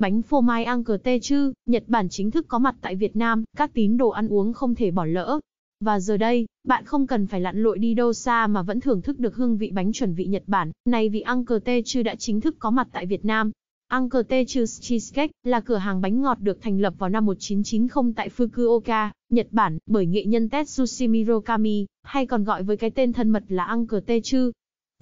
Bánh phô mai Uncle Tê chứ, Nhật Bản chính thức có mặt tại Việt Nam, các tín đồ ăn uống không thể bỏ lỡ. Và giờ đây, bạn không cần phải lặn lội đi đâu xa mà vẫn thưởng thức được hương vị bánh chuẩn vị Nhật Bản. Này Vị Uncle Tê chứ đã chính thức có mặt tại Việt Nam. Uncle Techu's Cheesecake là cửa hàng bánh ngọt được thành lập vào năm 1990 tại Fukuoka, Nhật Bản, bởi nghệ nhân Tetsushi Mirokami, hay còn gọi với cái tên thân mật là Uncle Techu.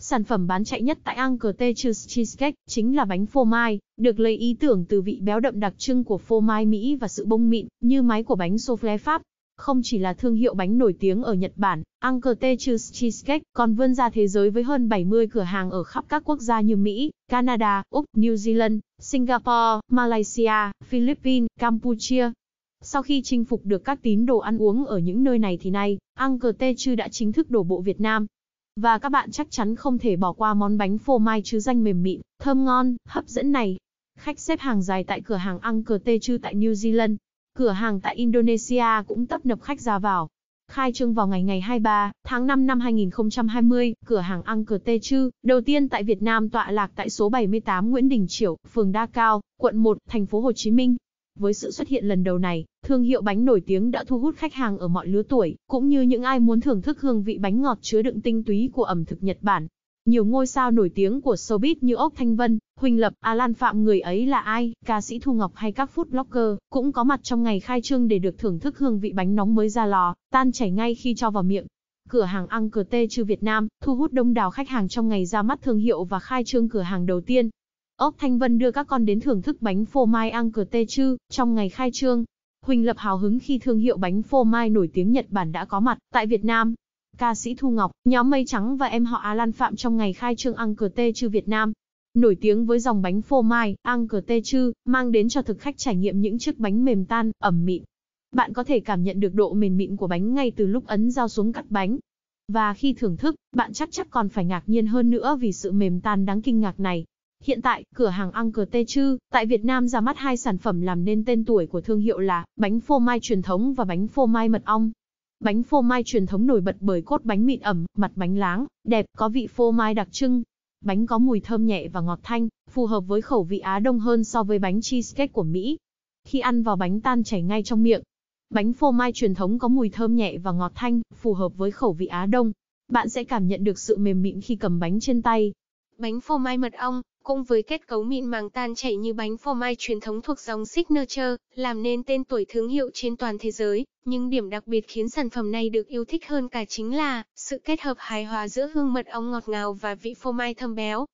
Sản phẩm bán chạy nhất tại Uncle Techu's Cheesecake chính là bánh phô mai, được lấy ý tưởng từ vị béo đậm đặc trưng của phô mai Mỹ và sự bông mịn, như máy của bánh soufflé Pháp. Không chỉ là thương hiệu bánh nổi tiếng ở Nhật Bản, Uncle Techu's Cheesecake còn vươn ra thế giới với hơn 70 cửa hàng ở khắp các quốc gia như Mỹ, Canada, Úc, New Zealand, Singapore, Malaysia, Philippines, Campuchia. Sau khi chinh phục được các tín đồ ăn uống ở những nơi này thì nay, Uncle Techu đã chính thức đổ bộ Việt Nam. Và các bạn chắc chắn không thể bỏ qua món bánh phô mai chứ danh mềm mịn, thơm ngon, hấp dẫn này. Khách xếp hàng dài tại cửa hàng Uncle chư tại New Zealand, Cửa hàng tại Indonesia cũng tấp nập khách ra vào. Khai trương vào ngày ngày 23 tháng 5 năm 2020, cửa hàng Uncle Tê Chư, đầu tiên tại Việt Nam tọa lạc tại số 78 Nguyễn Đình Chiểu, phường Đa Cao, quận 1, thành phố Hồ Chí Minh. Với sự xuất hiện lần đầu này, thương hiệu bánh nổi tiếng đã thu hút khách hàng ở mọi lứa tuổi, cũng như những ai muốn thưởng thức hương vị bánh ngọt chứa đựng tinh túy của ẩm thực Nhật Bản. Nhiều ngôi sao nổi tiếng của showbiz như Ốc Thanh Vân, Huỳnh Lập, Alan Phạm người ấy là ai, ca sĩ Thu Ngọc hay các food blogger, cũng có mặt trong ngày khai trương để được thưởng thức hương vị bánh nóng mới ra lò, tan chảy ngay khi cho vào miệng. Cửa hàng Uncle Tê Chư Việt Nam, thu hút đông đảo khách hàng trong ngày ra mắt thương hiệu và khai trương cửa hàng đầu tiên. Ốc Thanh Vân đưa các con đến thưởng thức bánh phô mai Uncle Tê Chư, trong ngày khai trương. Huỳnh Lập hào hứng khi thương hiệu bánh phô mai nổi tiếng Nhật Bản đã có mặt tại Việt Nam, ca sĩ Thu Ngọc, nhóm Mây Trắng và em họ Á Lan Phạm trong ngày khai trương Uncle Tê Chư Việt Nam. Nổi tiếng với dòng bánh phô mai, Uncle Tê Chư, mang đến cho thực khách trải nghiệm những chiếc bánh mềm tan, ẩm mịn. Bạn có thể cảm nhận được độ mềm mịn của bánh ngay từ lúc ấn dao xuống cắt bánh. Và khi thưởng thức, bạn chắc chắc còn phải ngạc nhiên hơn nữa vì sự mềm tan đáng kinh ngạc này. Hiện tại, cửa hàng Uncle Tê Chư, tại Việt Nam ra mắt hai sản phẩm làm nên tên tuổi của thương hiệu là bánh phô mai truyền thống và bánh phô mai mật ong. Bánh phô mai truyền thống nổi bật bởi cốt bánh mịn ẩm, mặt bánh láng, đẹp, có vị phô mai đặc trưng. Bánh có mùi thơm nhẹ và ngọt thanh, phù hợp với khẩu vị Á Đông hơn so với bánh cheesecake của Mỹ. Khi ăn vào bánh tan chảy ngay trong miệng. Bánh phô mai truyền thống có mùi thơm nhẹ và ngọt thanh, phù hợp với khẩu vị Á Đông. Bạn sẽ cảm nhận được sự mềm mịn khi cầm bánh trên tay. Bánh phô mai mật ong, cũng với kết cấu mịn màng tan chảy như bánh phô mai truyền thống thuộc dòng Signature, làm nên tên tuổi thương hiệu trên toàn thế giới, nhưng điểm đặc biệt khiến sản phẩm này được yêu thích hơn cả chính là sự kết hợp hài hòa giữa hương mật ong ngọt ngào và vị phô mai thơm béo.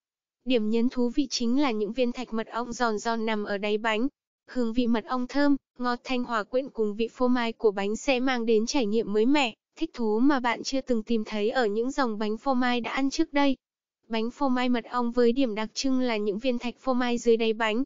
Điểm nhấn thú vị chính là những viên thạch mật ong giòn giòn nằm ở đáy bánh. Hương vị mật ong thơm, ngọt thanh hòa quyện cùng vị phô mai của bánh sẽ mang đến trải nghiệm mới mẻ, thích thú mà bạn chưa từng tìm thấy ở những dòng bánh phô mai đã ăn trước đây. Bánh phô mai mật ong với điểm đặc trưng là những viên thạch phô mai dưới đáy bánh.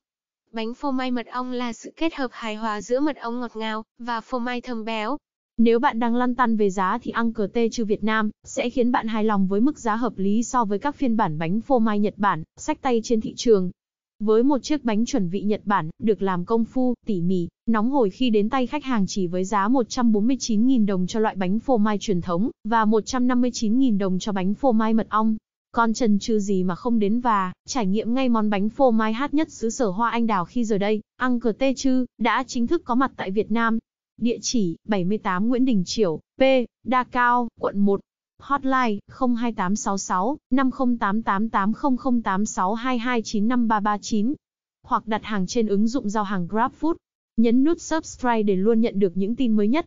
Bánh phô mai mật ong là sự kết hợp hài hòa giữa mật ong ngọt ngào và phô mai thơm béo. Nếu bạn đang lăn tăn về giá thì Uncle Tê trừ Việt Nam sẽ khiến bạn hài lòng với mức giá hợp lý so với các phiên bản bánh phô mai Nhật Bản, sách tay trên thị trường. Với một chiếc bánh chuẩn vị Nhật Bản, được làm công phu, tỉ mỉ, nóng hổi khi đến tay khách hàng chỉ với giá 149.000 đồng cho loại bánh phô mai truyền thống, và 159.000 đồng cho bánh phô mai mật ong. Con trần chư gì mà không đến và, trải nghiệm ngay món bánh phô mai hát nhất xứ sở hoa anh đào khi giờ đây, Uncle Tê Chư, đã chính thức có mặt tại Việt Nam. Địa chỉ, 78 Nguyễn Đình Chiểu, P, Đa Cao, quận 1. Hotline, 02866 5088800862295339. Hoặc đặt hàng trên ứng dụng giao hàng GrabFood. Nhấn nút subscribe để luôn nhận được những tin mới nhất.